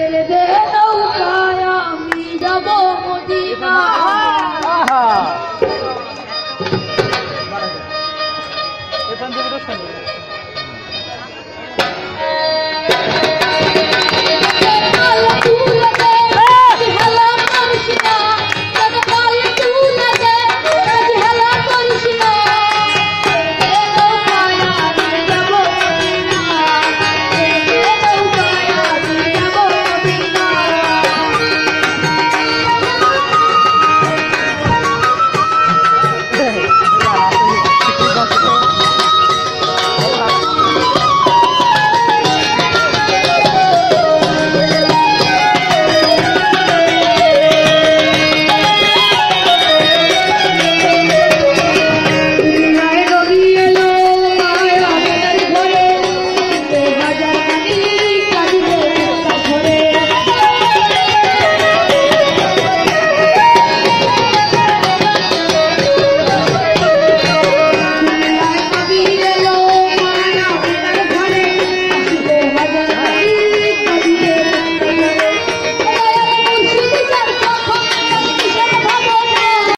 Ele é deu.